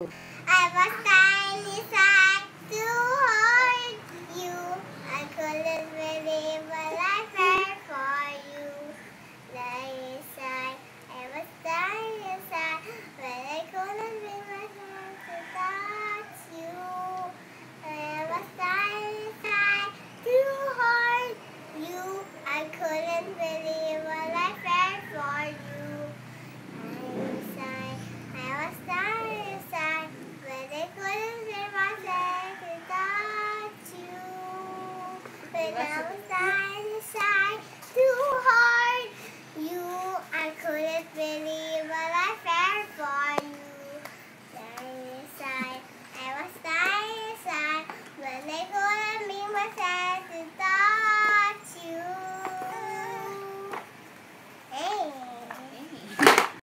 I was tiny Đồ 下